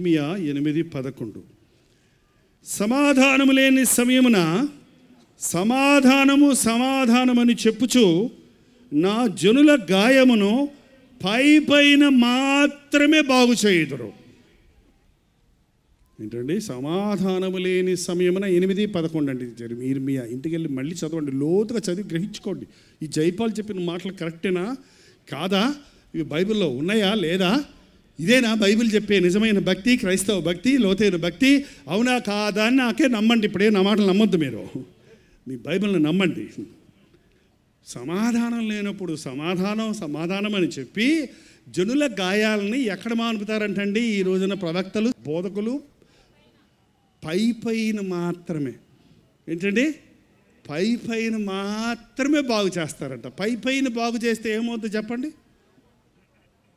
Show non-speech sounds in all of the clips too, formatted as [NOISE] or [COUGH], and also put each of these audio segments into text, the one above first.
మియా ఎనిమిది పదకొండు. సమాధానము లేని సమయమున సమాధానము సమాధానమని చెప్పుచు నా జనుల గాయమును పై పైన మాత్రమే బాగు చేయుదురు. ఏంటండి? సమాధానము లేని సమయమున ఎనిమిది పదకొండు అండి జరి- మీరు మీ ఇంటికి వెళ్ళి మళ్ళీ చదవండి. లోతుగా చదివి గ్రహించుకోండి. ఈ జైపాల్ చెప్పిన మాటలు కరెక్టేనా? కాదా? ఇవి బైబిల్లో ఉన్నాయా? లేదా? ఇదేనా బైబిల్ చెప్పే నిజమైన భక్తి క్రైస్తవ భక్తి లోతైన భక్తి. అవునా కాదా అని నాకే నమ్మండి. ఇప్పుడే నా మాటలు నమ్మొద్దు మీరు. మీ బైబిల్ని నమ్మండి. సమాధానం లేనప్పుడు సమాధానం సమాధానం అని చెప్పి జనుల గాయాలని ఎక్కడ మానుపుతారంటండి? ఈ రోజున ప్రవక్తలు బోధకులు పై పైన మాత్రమే. ఏంటండి? పై పైన మాత్రమే బాగు చేస్తారంట. పై పైన బాగు చేస్తే ఏమవుద్ది చెప్పండి?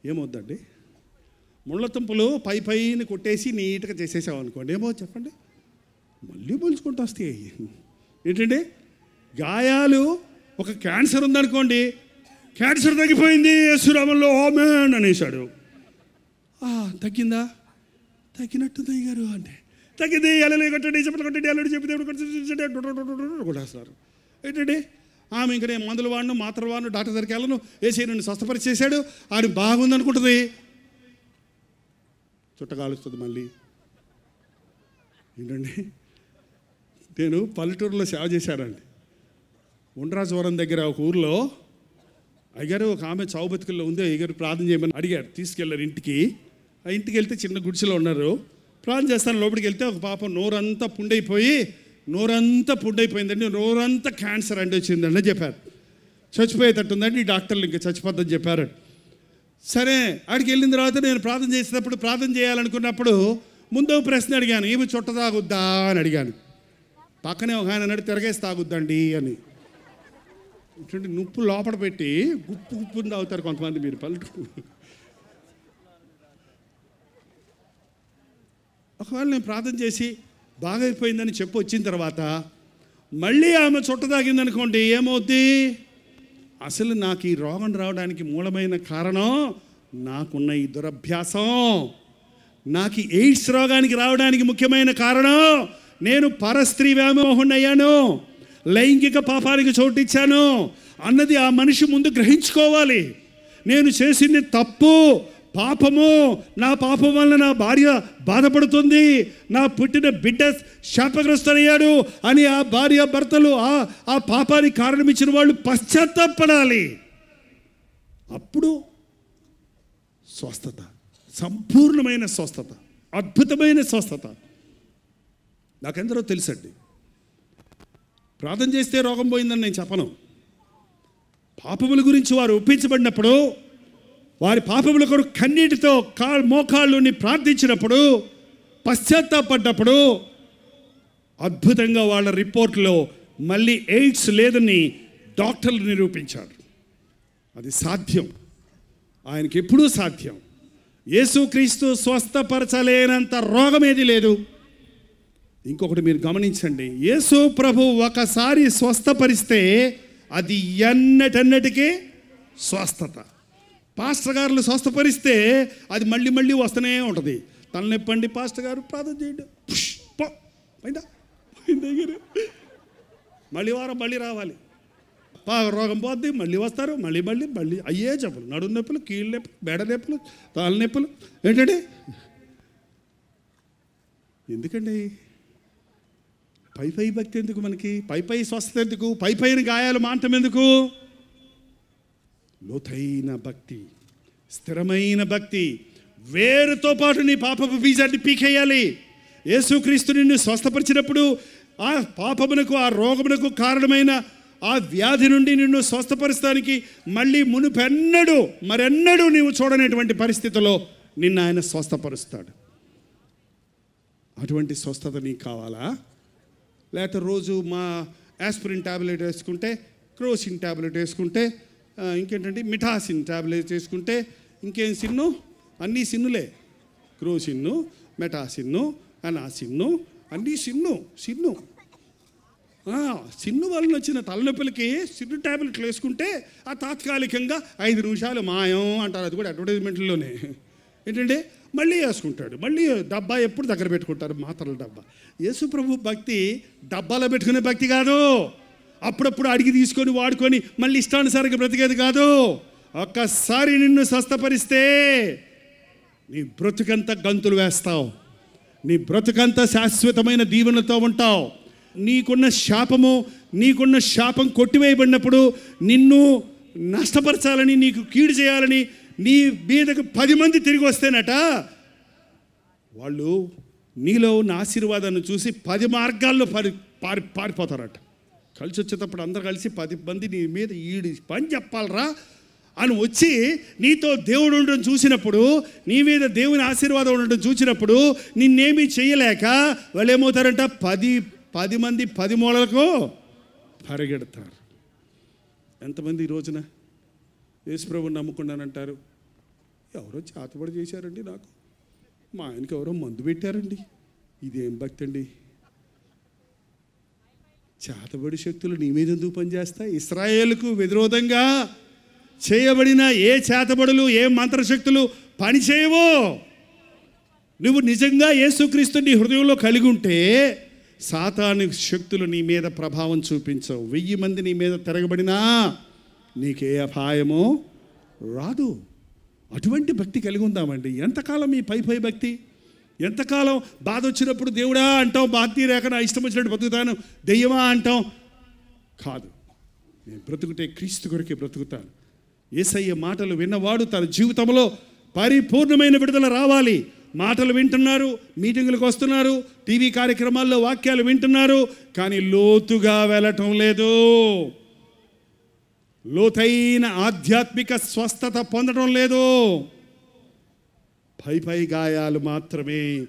ఏమవుద్దండి? ముళ్ళ తుంపలు పై పైన కొట్టేసి నీట్గా చేసేసావు అనుకోండి. ఏమో చెప్పండి. మళ్ళీ పోల్చుకుంటూ వస్తాయి. ఏంటండి? గాయాలు ఒక క్యాన్సర్ ఉందనుకోండి. క్యాన్సర్ తగ్గిపోయింది. యేసురామంలో ఓమెన్ అనేసాడు "ఆ, తగ్గిందా? తగ్గినట్టు తగ్గారు అంటే. తగ్గింది. ఎలలే కొట్టండి చెప్పలు కొట్టండి ఎల్లడి చెప్పి కొట్టండి కొట్టేస్తారు. ఏంటండి? ఆమె ఇంకా నేను మందులు వాడిను మాత్రలు వాడిను డాక్టర్ దగ్గరికి వెళ్ళను వేసి నన్ను స్వస్థపరిచేశాడు. ఆడు బాగుందనుకుంటుంది. అనుకుంటుంది చుట్టగాలుస్తుంది మళ్ళీ. ఏంటండి? నేను పల్లెటూరులో సేవ చేశానండి. ఉండ్రాజవరం దగ్గర ఒక ఊర్లో అయ్యారు ఒక ఆమె చావు బతుకుల్లో ఉంది అయ్యారు ప్రార్థన చేయమని అడిగారు. తీసుకెళ్ళారు ఇంటికి. ఆ ఇంటికి వెళ్తే చిన్న గుడిసెలో ఉన్నారు. ప్రార్థన చేస్తాను లోపలికి వెళ్తే ఒక పాప నోరంతా పుండైపోయి నోరంతా పుండైపోయిందండి. నోరంతా క్యాన్సర్ అండి వచ్చిందండి చెప్పారు. చచ్చిపోయేటట్టుందండి డాక్టర్లు ఇంకా చచ్చిపోద్దని చెప్పారండి సరే ఆడికి వెళ్ళిన తర్వాత నేను ప్రార్థన చేసేటప్పుడు ప్రార్థన చేయాలనుకున్నప్పుడు ముందు ప్రశ్న అడిగాను. ఏమి చుట్ట తాగుద్దా? అని అడిగాను. పక్కనే ఒక ఆయన అన్నాడు తిరగేసి తాగుద్దండి అని. ఇటువంటి నుప్పు లోపల పెట్టి గుప్పు గుప్పుని తాగుతారు కొంతమంది మీరు పల్లెటూరు. ఒకవేళ నేను ప్రార్థన చేసి బాగైపోయిందని చెప్పి వచ్చిన తర్వాత మళ్ళీ ఆమె చుట్ట తాగిందనుకోండి ఏమవుద్ది? అసలు నాకు ఈ రోగం రావడానికి మూలమైన కారణం నాకున్న ఈ దురభ్యాసం. నాకు ఎయిడ్స్ రోగానికి రావడానికి ముఖ్యమైన కారణం నేను పరస్త్రీ వ్యామోహుణ్ణయ్యాను లైంగిక పాపానికి చోటిచ్చాను. అన్నది ఆ మనిషి ముందు గ్రహించుకోవాలి. నేను చేసింది తప్పు. పాపము నా పాపం వల్ల నా భార్య బాధపడుతుంది. నా పుట్టిన బిడ్డ శాపగ్రస్తులయ్యాడు అని ఆ భార్య భర్తలు ఆ ఆ పాపానికి కారణమిచ్చిన వాళ్ళు పశ్చాత్తాపడాలి. అప్పుడు స్వస్థత సంపూర్ణమైన స్వస్థత అద్భుతమైన స్వస్థత. నాకెందరో తెలుసండి. ప్రార్థన చేస్తే రోగం పోయిందని నేను చెప్పను. పాపముల గురించి వారు ఒప్పించబడినప్పుడు వారి పాపముల కొరకు కన్నీటితో కా మోకాళ్ళుని ప్రార్థించినప్పుడు పశ్చాత్తాపడ్డప్పుడు అద్భుతంగా వాళ్ళ రిపోర్ట్లో మళ్ళీ ఎయిడ్స్ లేదని డాక్టర్లు నిరూపించారు. అది సాధ్యం. ఆయనకి ఎప్పుడూ సాధ్యం. యేసుక్రీస్తు స్వస్థపరచలేనంత రోగం ఏది లేదు. ఇంకొకటి మీరు గమనించండి. యేసు ప్రభు ఒకసారి స్వస్థపరిస్తే అది ఎన్నటన్నటికీ స్వస్థత. పాస్టర్ గారులు స్వస్థపరిస్తే అది మళ్ళీ మళ్ళీ వస్తూనే ఉంటుంది. తలనొప్పండి పాస్టర్ గారు ప్రార్థన చేయండి. పోయిందా? దగ్గర మళ్ళీ వారం మళ్ళీ రావాలి. బాగా రోగం పోద్ది మళ్ళీ వస్తారు మళ్ళీ మళ్ళీ మళ్ళీ అయ్యే చెప్పులు నడుము నొప్పులు కీళ్ళ నొప్పులు బెడ నొప్పులు తాళ్ళ నొప్పులు. ఏంటండి? ఎందుకండి? పై పై భక్తి ఎందుకు మనకి? పై పై స్వస్థత ఎందుకు? పై పైన గాయాలు మాంటం ఎందుకు? లోతైన భక్తి స్థిరమైన భక్తి వేరుతో పాటు నీ పాపపు బీజాన్ని పీకేయాలి. యేసుక్రీస్తు నిన్ను స్వస్థపరిచినప్పుడు ఆ పాపమునకు ఆ రోగమునకు కారణమైన ఆ వ్యాధి నుండి నిన్ను స్వస్థపరచడానికి మళ్ళీ మునుపెన్నడూ మరెన్నడూ నీవు చూడనటువంటి పరిస్థితిలో నిన్ను ఆయన స్వస్థపరుస్తాడు. అటువంటి స్వస్థత నీకు కావాలా? లేకపోతే రోజు మా యాస్పిరిన్ ట్యాబ్లెట్ వేసుకుంటే క్రోసిన్ ట్యాబ్లెట్ వేసుకుంటే ఇంకేంటంటే మిఠాసిన్ ట్యాబ్లెట్ చేసుకుంటే ఇంకేం సిన్ను? అన్నీ సిన్నులే. క్రోసిన్ను మెటాసిన్ను అనాసిన్ను అన్నీ సిన్ను సిన్ను. సిన్ను వలన వచ్చిన తలనొప్పులకి సిన్ను ట్యాబ్లెట్లు వేసుకుంటే ఆ తాత్కాలికంగా ఐదు నిమిషాలు మాయం అంటారు. అది కూడా అడ్వర్టైజ్మెంట్లోనే. ఏంటంటే మళ్ళీ వేసుకుంటాడు. మళ్ళీ డబ్బా ఎప్పుడు దగ్గర పెట్టుకుంటారు? మాత్రల డబ్బా. యేసుప్రభు భక్తి డబ్బాలో పెట్టుకునే భక్తి కాదు. అప్పుడప్పుడు అడిగి తీసుకొని వాడుకొని మళ్ళీ ఇష్టానుసారంగా బ్రతికేది కాదు. ఒక్కసారి నిన్ను స్వస్థపరిస్తే నీ బ్రతుకంతా గంతులు వేస్తావు. నీ బ్రతుకంతా శాశ్వతమైన దీవెనతో ఉంటావు. నీకున్న శాపము నీకున్న శాపం కొట్టివేయబడినప్పుడు నిన్ను నష్టపరచాలని నీకు కీడు చేయాలని నీ మీదకు పది మంది తిరిగి వస్తేనట వాళ్ళు నీలో ఉన్న ఆశీర్వాదాన్ని చూసి పది మార్గాల్లో పారి పారి పారిపోతారట. కలిసి వచ్చేటప్పుడు అందరు కలిసి పది మంది నీ మీద ఈడి పని చెప్పాలరా అని వచ్చి నీతో దేవుడు ఉండడం చూసినప్పుడు నీ మీద దేవుని ఆశీర్వాదం ఉండడం చూసినప్పుడు నిన్నేమీ చేయలేక వాళ్ళు ఏమవుతారంట పది పది మంది పది మూలలకు పరిగెడతారు. ఎంతమంది ఈ రోజున? యేసుప్రభుని నమ్ముకున్నానంటారు. ఎవరో చేతబడి చేశారండి నాకు. మా ఆయనకి ఎవరో మందు పెట్టారండి. ఇదేం భక్తి అండి? చేతబడి శక్తులు నీ మీద ఎందుకు పనిచేస్తాయి? ఇస్రాయేల్కు విరోధంగా చేయబడిన ఏ చేతబడులు ఏ మంత్రశక్తులు పని చేయవో? నువ్వు నిజంగా యేసుక్రీస్తు నీ హృదయంలో కలిగి ఉంటే సాతాను శక్తులు నీ మీద ప్రభావం చూపించవు. వెయ్యి మంది నీ మీద తిరగబడినా నీకే అపాయమో రాదు. అటువంటి భక్తి కలిగి ఉందామండి. ఎంతకాలం ఈ పై పై భక్తి? ఎంతకాలం బాధ వచ్చినప్పుడు దేవుడా అంటాం బాధ రేఖ నా ఇష్టం వచ్చినట్టు బతుకుతాను దెయ్యమా అంటాం కాదు. నేను బ్రతుకుతే క్రీస్తు కొరకే బ్రతుకుతాను. ఏసయ్య మాటలు విన్నవాడు తన జీవితంలో పరిపూర్ణమైన విడుదల రావాలి. మాటలు వింటున్నారు మీటింగులకు వస్తున్నారు టీవీ కార్యక్రమాల్లో వాక్యాలు వింటున్నారు కానీ లోతుగా వెళ్ళటం లేదు. లోతైన ఆధ్యాత్మిక స్వస్థత పొందడం లేదు. పై పై గాయాలు మాత్రమే.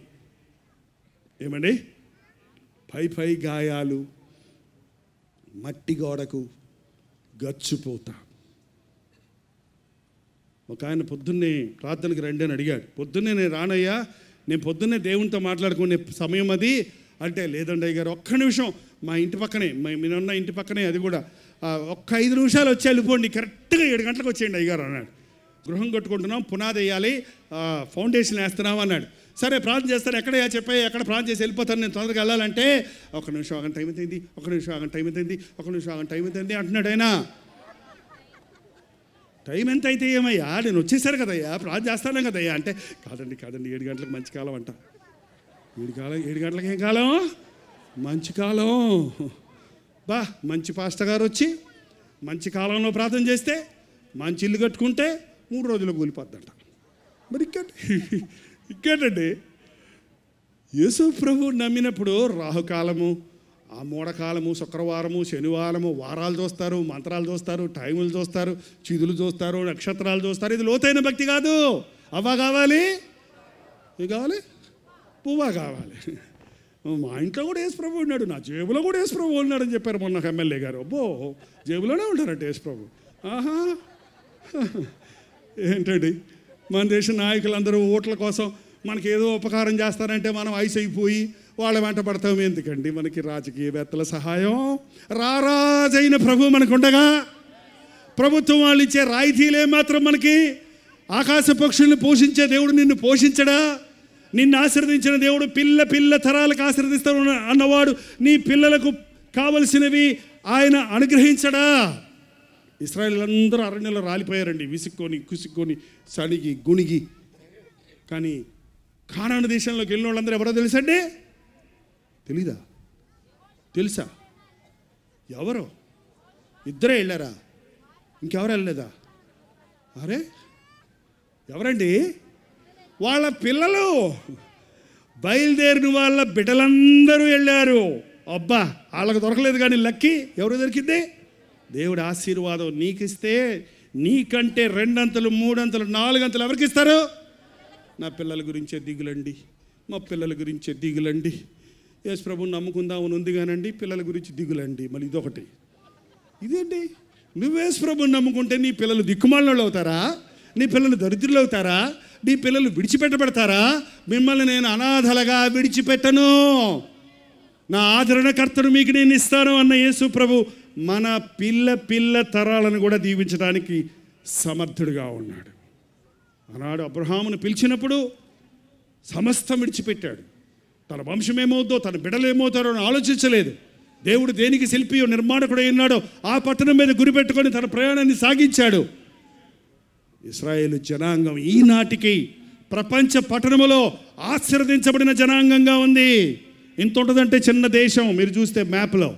ఏమండి? పై పై గాయాలు మట్టి గోడకు గచ్చిపోతా. ఒక ఆయన పొద్దున్నే ప్రార్థనకి రండి అని అడిగాడు. పొద్దున్నే నేను రానయ్యా నేను పొద్దున్నే దేవునితో మాట్లాడుకునే సమయం అది. అంటే లేదండి అయ్య గారు ఒక్క నిమిషం మా ఇంటి పక్కనే మా- ఇంటి పక్కనే అది కూడా. ఒక్క ఐదు నిమిషాలు వచ్చి వెళ్ళిపోండి కరెక్ట్గా ఏడు గంటలకు వచ్చేయండి అయ్యగారు అన్నాడు. గృహం కట్టుకుంటున్నాం పునాది వేయాలి ఫౌండేషన్ వేస్తున్నాం అన్నాడు. సరే ప్రార్థన చేస్తాను ఎక్కడ చెప్పాయి ఎక్కడ ప్రార్థన చేసి వెళ్ళిపోతాను నేను తొందరగా వెళ్ళాలంటే ఒక నిమిషం ఆగం టైం అవుతుంది ఒక నిమిషం ఆగం టైం అవుతుంది ఒక నిమిషం ఆగం టైం అవుతుంది అంటున్నాడు ఆయన. టైం ఎంత అయితే ఏమయ్యా నేను వచ్చేసారు కదయ్యా ప్రార్థన చేస్తాను కదయ్యా అంటే కాదండి కాదండి ఏడు గంటలకు మంచి కాలం అంట. ఏడు కాలం ఏడు గంటలకు ఏం కాలం? మంచి కాలం. బా మంచి పాస్టర్ గారు వచ్చి మంచి కాలంలో ప్రార్థన చేస్తే మంచి ఇల్లు కట్టుకుంటే మూడు రోజులు కూలిపోద్దంట మరి ఇక్కడ [LAUGHS] ఇక్కడండి యేసు ప్రభు నమ్మినప్పుడు రాహుకాలము ఆ మూడకాలము శుక్రవారము శనివారము వారాలు చూస్తారు మంత్రాలు చూస్తారు టైములు చూస్తారు చిదులు చూస్తారు నక్షత్రాలు చూస్తారు. ఇది లోతైన భక్తి కాదు. అవ్వ కావాలి? ఏం కావాలి? పువ్వా కావాలి. [LAUGHS] మా ఇంట్లో కూడా యేసుప్రభు ఉన్నాడు. నా జేబులో కూడా యేసు ఉన్నాడు ఉన్నాడని చెప్పారు మొన్న ఎమ్మెల్యే గారు. అబ్బో జేబులోనే ఉంటారట యేసుప్రభు ఆహా. ఏంటండి? మన దేశ నాయకులందరూ ఓట్ల కోసం మనకి ఏదో ఉపకారం చేస్తారంటే మనం ఐస్ అయిపోయి వాళ్ళ వెంట పడతాం ఎందుకండి? మనకి రాజకీయవేత్తల సహాయం. రారాజైన ప్రభు మనకు ఉండగా ప్రభుత్వం వాళ్ళు ఇచ్చే రాయితీలే మాత్రం మనకి ఆకాశ పక్షుల్ని పోషించే దేవుడు నిన్ను పోషించడా? నిన్ను ఆశీర్వదించిన దేవుడు పిల్ల పిల్ల తరాలకు ఆశీర్దిస్తాడు అన్నవాడు నీ పిల్లలకు కావలసినవి ఆయన అనుగ్రహించడా? ఇస్రాయల్ అందరూ అరణ్యంలో రాలిపోయారండి. విసుక్కొని కుసుక్కొని సణిగి గుణిగి. కానీ కానాను దేశంలోకి వెళ్ళిన వాళ్ళందరూ ఎవరో తెలుసండి? తెలీదా? తెలుసా? ఎవరు? ఇద్దరే వెళ్ళారా? ఇంకెవరు వెళ్ళలేదా? అరే ఎవరండి? వాళ్ళ పిల్లలు. బయలుదేరిన వాళ్ళ బిడ్డలందరూ వెళ్ళారు. అబ్బా వాళ్ళకి దొరకలేదు కానీ లక్కీ ఎవరు దొరికింది? దేవుడు ఆశీర్వాదం నీకు ఇస్తే నీకంటే రెండంతలు మూడంతలు నాలుగంతలు ఎవరికి ఇస్తారు? నా పిల్లల గురించే దిగులండి. మా పిల్లల గురించే దిగులండి. యేసు ప్రభు నమ్ముకుందామని ఉంది కానండి పిల్లల గురించి దిగులండి. మళ్ళీ ఇదొకటి. ఇదేంటి? నువ్వేసు ప్రభుని నమ్ముకుంటే నీ పిల్లలు దిక్కుమాలలో అవుతారా? నీ పిల్లలు దరిద్రులు అవుతారా? నీ పిల్లలు విడిచిపెట్టబడతారా? మిమ్మల్ని నేను అనాథలుగా విడిచిపెట్టను. నా ఆదరణకర్తను మీకు నేను ఇస్తాను అన్న యేసు ప్రభు మన పిల్ల పిల్ల తరాలను కూడా దీవించడానికి సమర్థుడిగా ఉన్నాడు. ఆనాడు అబ్రహామును పిలిచినప్పుడు సమస్తం విడిచిపెట్టాడు. తన వంశం ఏమవుద్దో తన బిడ్డలు అని ఆలోచించలేదు. దేవుడు దేనికి శిల్పియో నిర్మాణకుడై ఉన్నాడో ఆ పట్టణం మీద గురిపెట్టుకొని తన ప్రయాణాన్ని సాగించాడు. ఇస్రాయేల్ జనాంగం ఈనాటికి ప్రపంచ పట్టణములో ఆశీర్వదించబడిన జనాంగంగా ఉంది. ఇంత ఉంటుందంటే చిన్న దేశం మీరు చూస్తే మ్యాప్లో.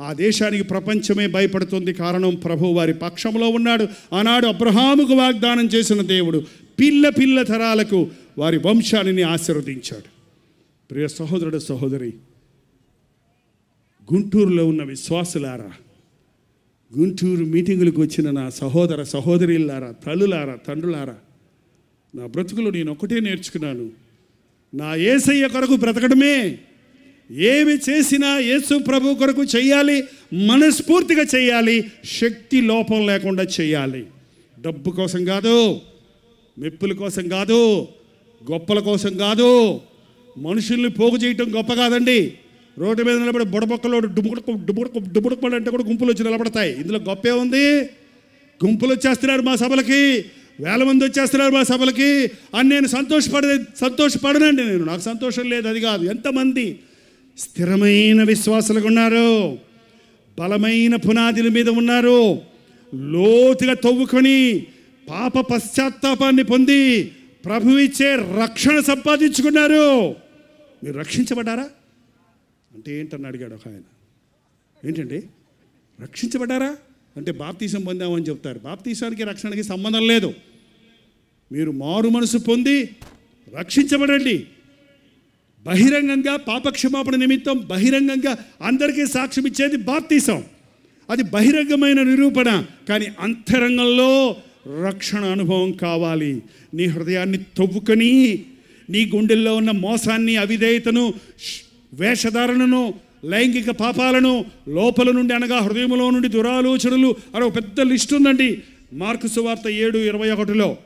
ఆ దేశానికి ప్రపంచమే భయపడుతుంది కారణం ప్రభు వారి పక్షంలో ఉన్నాడు. ఆనాడు అబ్రహాముకు వాగ్దానం చేసిన దేవుడు పిల్ల పిల్ల తరాలకు వారి వంశాన్ని ఆశీర్వదించాడు. ప్రియ సహోదరుడు సహోదరి గుంటూరులో ఉన్న విశ్వాసులారా గుంటూరు మీటింగులకు వచ్చిన నా సహోదర సహోదరిలారా తల్లులారా తండ్రులారా నా బ్రతుకులు నేను ఒకటే నేర్చుకున్నాను. నా ఏసయ్య కొరకు బ్రతకడమే ఏమి చేసినా యేసు ప్రభు కొరకు చేయాలి మనస్ఫూర్తిగా చేయాలి శక్తి లోపం లేకుండా చేయాలి డబ్బు కోసం కాదు మెప్పుల కోసం కాదు గొప్పల కోసం కాదు. మనుషుల్ని పోగు చేయటం గొప్ప కాదండి. రోడ్డు మీద నిలబడి బుడబొక్కలో డుముడుకు డుముడుకు డుముడుకు అంటే కూడా గుంపులు వచ్చి నిలబడతాయి. ఇందులో గొప్పే ఉంది. గుంపులు వచ్చేస్తున్నారు మా సభలకి వేల మంది వచ్చేస్తున్నారు మా సభలకి. అని నేను సంతోషపడే సంతోషపడనండి నేను. నాకు సంతోషం లేదు అది కాదు. ఎంతమంది స్థిరమైన విశ్వాసాలుగా ఉన్నారు. బలమైన పునాదుల మీద ఉన్నారు. లోతుగా తవ్వుకొని పాప పశ్చాత్తాపాన్ని పొంది ప్రభు ఇచ్చే రక్షణ సంపాదించుకున్నారు. మీరు రక్షించబడ్డారా? అంటే ఏంటని అడిగాడు ఒక ఆయన. ఏంటండి? రక్షించబడ్డారా? అంటే బాప్తీసం పొందామని చెప్తారు. బాప్తీసానికి రక్షణకి సంబంధం లేదు. మీరు మారు మనసు పొంది రక్షించబడండి. బహిరంగంగా పాపక్షమాపణ నిమిత్తం బహిరంగంగా అందరికీ సాక్ష్యం ఇచ్చేది బాప్తీసం. అది బహిరంగమైన నిరూపణ కానీ అంతరంగంలో రక్షణ అనుభవం కావాలి. నీ హృదయాన్ని తవ్వుకొని నీ గుండెల్లో ఉన్న మోసాన్ని అవిధేయతను వేషధారణను లైంగిక పాపాలను లోపల నుండి అనగా హృదయంలో నుండి దురాలోచనలు అని ఒక పెద్ద లిస్ట్ ఉందండి. మార్కు సువార్త ఏడు ఇరవై ఒకటిలో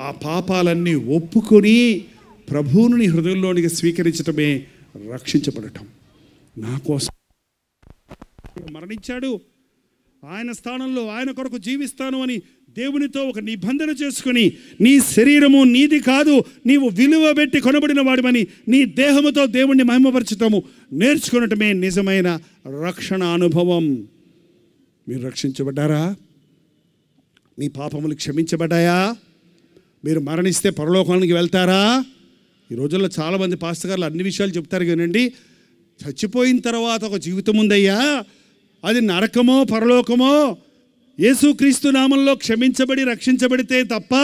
ఆ పాపాలన్నీ ఒప్పుకొని ప్రభువుని నీ హృదయంలోనికి స్వీకరించటమే రక్షించబడటం. నా కోసం మరణించాడు. ఆయన స్థానంలో ఆయన కొరకు జీవిస్తాను అని దేవునితో ఒక నిబంధన చేసుకుని నీ శరీరము నీది కాదు నీవు విలువ పెట్టి కొనబడిన వాడివని నీ దేహముతో దేవుణ్ణి మహిమపరచటము నేర్చుకునటమే నిజమైన రక్షణ అనుభవం. మీరు రక్షించబడ్డారా? మీ పాపములు క్షమించబడ్డాయా? మీరు మరణిస్తే పరలోకానికి వెళ్తారా? ఈ రోజుల్లో చాలామంది పాస్టర్ అన్ని విషయాలు చెప్తారు కానండి చచ్చిపోయిన తర్వాత ఒక జీవితం ఉందయ్యా. అది నరకమో పరలోకమో యేసుక్రీస్తు నామంలో క్షమించబడి రక్షించబడితే తప్ప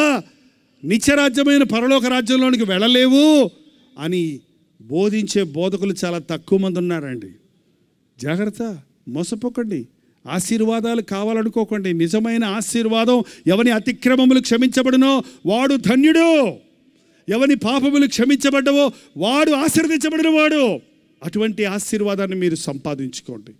నిత్యరాజ్యమైన పరలోక రాజ్యంలోనికి వెళ్ళలేవు అని బోధించే బోధకులు చాలా తక్కువ మంది ఉన్నారండి. జాగ్రత్త మోసపోకండి. ఆశీర్వాదాలు కావాలనుకోకండి. నిజమైన ఆశీర్వాదం ఎవని అతిక్రమములు క్షమించబడినో వాడు ధన్యుడు. ఎవని పాపములు క్షమించబడ్డవో వాడు ఆశీర్వదించబడిన వాడు అటువంటి ఆశీర్వాదాన్ని మీరు సంపాదించుకోండి.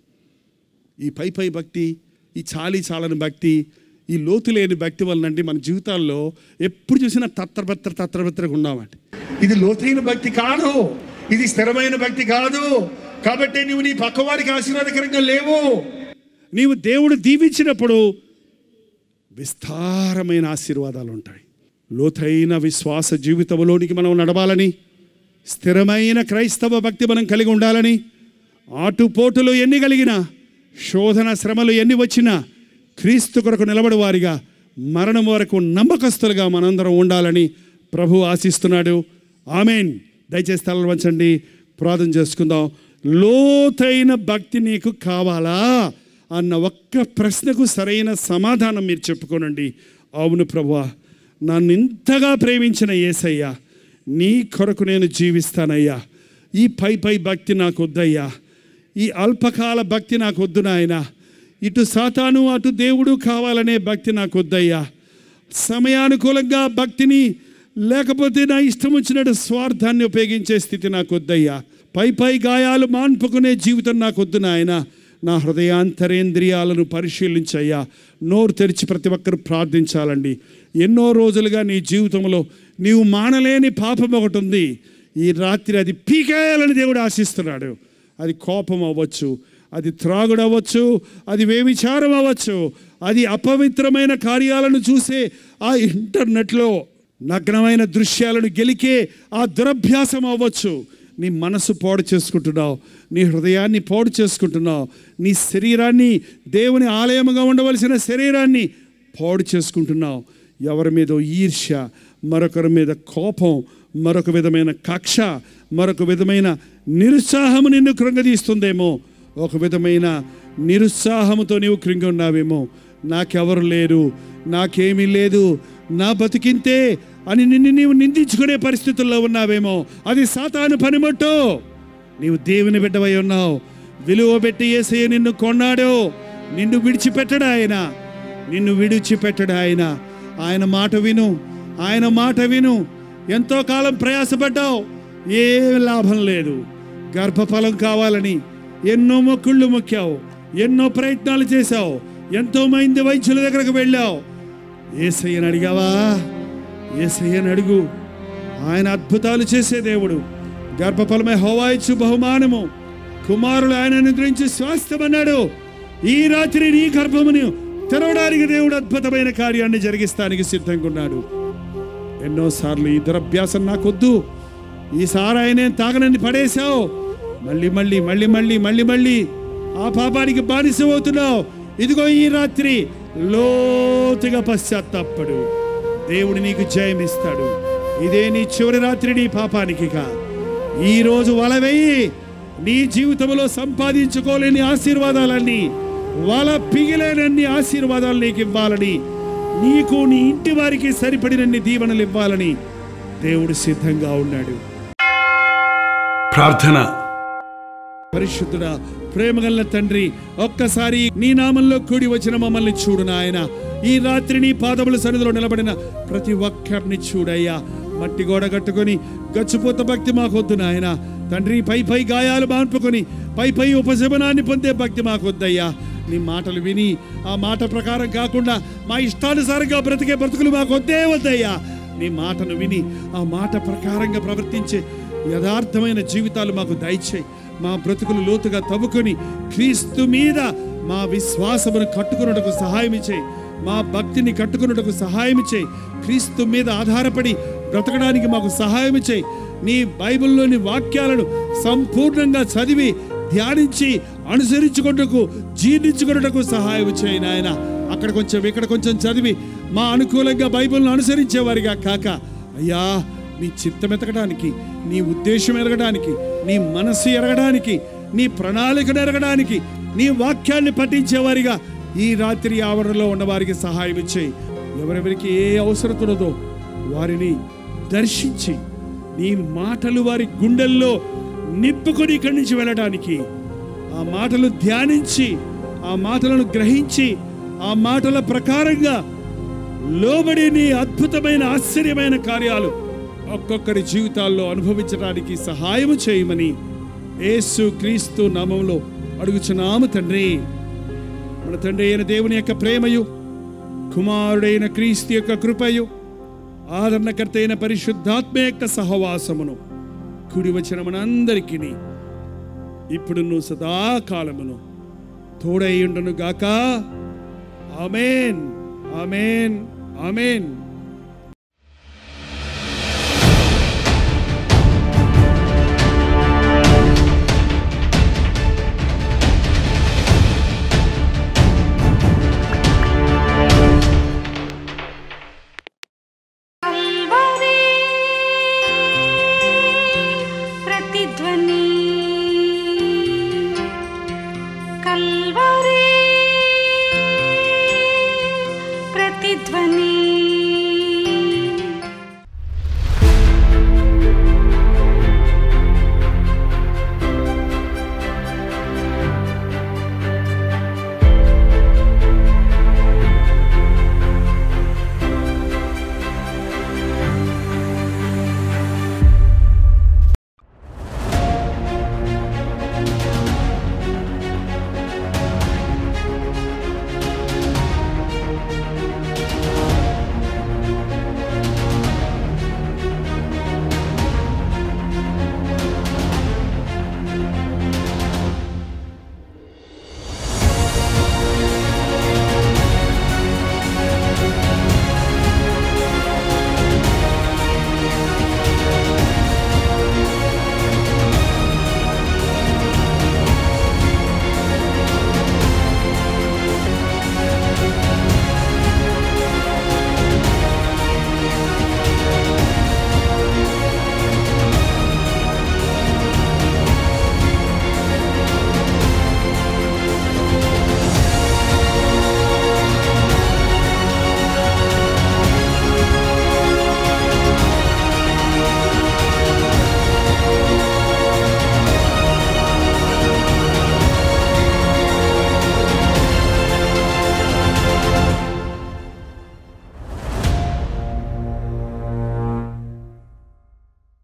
ఈ పై పై భక్తి ఈ చాలి చాలని భక్తి ఈ లోతు లేని భక్తి వలనండి మన జీవితాల్లో ఎప్పుడు చూసినా తత్రబత్ర తత్రబత్రగా ఉన్నామండి. ఇది లోతైన భక్తి కాదు. ఇది స్థిరమైన భక్తి కాదు. కాబట్టి నీవు నీ పక్కవారికి ఆశీర్వాదకరంగా లేవు. నీవు దేవుడు దీవించినప్పుడు విస్తారమైన ఆశీర్వాదాలు ఉంటాయి. లోతైన విశ్వాస జీవితంలోనికి మనం నడవాలని స్థిరమైన క్రైస్తవ భక్తి మనం కలిగి ఉండాలని ఆటుపోటులు ఎన్ని కలిగినా శోధన శ్రమలు ఎన్ని వచ్చినా క్రీస్తు కొరకు నిలబడి వారిగా మరణం వరకు నమ్మకస్తులుగా మనందరం ఉండాలని ప్రభు ఆశిస్తున్నాడు. ఆమెన్. దయచేసి తలలు వంచండి. ప్రార్థన చేసుకుందాం. లోతైన భక్తి నీకు కావాలా? అన్న ఒక్క ప్రశ్నకు సరైన సమాధానం మీరు చెప్పుకోనండి. అవును ప్రభువా. నన్ను ఇంతగా ప్రేమించిన ఏసయ్యా నీ కొరకు నేను జీవిస్తానయ్యా. ఈ పై పై భక్తి నాకు వద్దయ్యా ఈ అల్పకాల భక్తి నాకు వద్దు నాయన. ఇటు సాతాను అటు దేవుడు కావాలనే భక్తి నాకు వద్దయ్యా సమయానుకూలంగా భక్తిని లేకపోతే నా ఇష్టం వచ్చినట్టు స్వార్థాన్ని ఉపయోగించే స్థితి నాకు వద్దయ్యా పై పై గాయాలు మాన్పుకునే జీవితం నాకు వద్దు నాయనా. నా హృదయాంతరేంద్రియాలను పరిశీలించయ్యా. నోరు తెరిచి ప్రతి ఒక్కరు ప్రార్థించాలండి. ఎన్నో రోజులుగా నీ జీవితంలో నీవు మానలేని పాపం ఒకటి ఉంది. ఈ రాత్రి అది పీకేయాలని దేవుడు ఆశిస్తున్నాడు. అది కోపం అవ్వచ్చు అది త్రాగుడు అవ్వచ్చు అది వేవిచారం అవ్వచ్చు అది అపవిత్రమైన కార్యాలను చూసే ఆ ఇంటర్నెట్లో నగ్నమైన దృశ్యాలను గెలికే ఆ దురభ్యాసం అవ్వచ్చు. నీ మనసు పాడు చేసుకుంటున్నావు. నీ హృదయాన్ని పాడు చేసుకుంటున్నావు. నీ శరీరాన్ని దేవుని ఆలయముగా ఉండవలసిన శరీరాన్ని పాడు చేసుకుంటున్నావు. ఎవరి మీద ఈర్ష్య మరొకరి మీద కోపం మరొక విధమైన కక్ష మరొక విధమైన నిరుత్సాహము నిన్ను కృంగదీస్తుందేమో. ఒక విధమైన నిరుత్సాహముతో నీవు కృంగి ఉన్నావేమో. నాకెవరు లేరు నాకేమీ లేదు. నా బతికింతే అని నిన్ను నీవు నిందించుకునే పరిస్థితుల్లో ఉన్నావేమో. అది సాతాను పనిముట్టు. నీవు దేవుని బిడ్డవై ఉన్నావు. విలువ పెట్టి ఏసయ్య నిన్ను కొన్నాడు నిన్ను విడిచిపెట్టడు ఆయన. నిన్ను విడిచిపెట్టడు ఆయన. ఆయన మాట విను. ఆయన మాట విను. ఎంతో కాలం ప్రయాసపడ్డావు. ఏం లాభం లేదు. గర్భఫలం కావాలని ఎన్నో మొక్కుళ్ళు మొక్కావు. ఎన్నో ప్రయత్నాలు చేశావు. ఎంతో మంది వైద్యుల దగ్గరకు వెళ్ళావు. ఏసయ్యని అడిగావా? ఏసయ్యని అడుగు. ఆయన అద్భుతాలు చేసే దేవుడు. గర్భఫలమే హోవాయిచ్చు బహుమానము. కుమారుడు ఆయన నిద్రించి స్వాస్థ్యమన్నాడు. ఈ రాత్రి నీ గర్భమును తెరవడానికి దేవుడు అద్భుతమైన కార్యాన్ని జరిగిస్తానికి సిద్ధంగా ఉన్నాడు. ఎన్నోసార్లు ఈ దురభ్యాసం నాకొద్దు. ఈసారి ఆయనే తాగనని పడేశావు. మళ్ళీ మళ్ళీ మళ్ళీ మళ్ళీ మళ్ళీ మళ్ళీ ఆ పాపానికి బానిసమవుతున్నావు. ఇదిగో ఈ రాత్రి లోతుగా పశ్చాత్తాపడు. దేవుడు నీకు జయం ఇస్తాడు. ఇదే నీ చివరి రాత్రి నీ పాపానికి కా ఈరోజు రోజు నీ జీవితంలో సంపాదించుకోలేని ఆశీర్వాదాలన్నీ వల పిగిలేనన్ని ఆశీర్వాదాలు నీకు ఇవ్వాలని నీకు నీ ఇంటి వారికి సరిపడినన్ని దీవెనలు ఇవ్వాలని దేవుడు సిద్ధంగా ఉన్నాడు. ప్రార్థన పరిశుద్ధుడా ప్రేమగల్ల తండ్రి ఒక్కసారి నీ నామంలో కూడి వచ్చిన మమ్మల్ని చూడు నాయన. ఈ రాత్రి నీ పాదముల సన్నిధిలో నిలబడిన ప్రతి ఒక్కరిని చూడయ్యా. మట్టి గోడ కట్టుకొని గచ్చిపోత భక్తి మాకొద్దు నాయన. తండ్రి పై పై గాయాలు మాన్పుకొని పై పై ఉపశమనాన్ని పొందే భక్తి మాకొద్దయ్యా. నీ మాటలు విని ఆ మాట ప్రకారం కాకుండా మా ఇష్టానుసారంగా బ్రతికే బ్రతుకులు మాకొద్దే వద్దయ్యా. నీ మాటను విని ఆ మాట ప్రకారంగా ప్రవర్తించే యథార్థమైన జీవితాలు మాకు దయచేయి. మా బ్రతుకులు లోతుగా తవ్వుకొని క్రీస్తు మీద మా విశ్వాసమును కట్టుకున్నటకు సహాయం చేయి మా భక్తిని కట్టుకున్నటకు సహాయం చేయి క్రీస్తు మీద ఆధారపడి బ్రతకడానికి మాకు సహాయం చేయి నీ బైబిల్లోని వాక్యాలను సంపూర్ణంగా చదివి ధ్యానించి అనుసరించుకున్నకు జీర్ణించుకున్నటకు సహాయం చేయి నాయన. అక్కడ కొంచెం ఇక్కడ కొంచెం చదివి మా అనుకూలంగా బైబిల్ను అనుసరించేవారిగా కాక. అయ్యా నీ చిత్తం ఎతకడానికి నీ ఉద్దేశం ఎరగడానికి నీ మనస్సు ఎరగడానికి నీ ప్రణాళికను ఎరగడానికి నీ వాక్యాన్ని పఠించేవారిగా ఈ రాత్రి ఆవరణలో ఉన్నవారికి సహాయం ఇచ్చేయి. ఎవరెవరికి ఏ అవసరం ఉన్నదో వారిని దర్శించి నీ మాటలు వారి గుండెల్లో నింపుకొని ఇక్కడి నుంచి వెళ్ళడానికి ఆ మాటలు ధ్యానించి ఆ మాటలను గ్రహించి ఆ మాటల ప్రకారంగా లోబడి నీ అద్భుతమైన ఆశ్చర్యమైన కార్యాలు ఒక్కొక్కరి జీవితాల్లో అనుభవించడానికి సహాయం చేయమని యేసు క్రీస్తు నామంలో అడుగుచున్నాము తండ్రి. మన తండ్రి అయిన దేవుని యొక్క ప్రేమయు కుమారుడైన క్రీస్తు యొక్క కృపయు ఆదరణకర్త అయిన పరిశుద్ధాత్మ యొక్క సహవాసమును కుడి వచ్చిన మనందరికీ ఇప్పుడు నువ్వు సదాకాలమును తోడై ఉండను గాక ఆమెన్ ఆమెన్ ఆమెన్.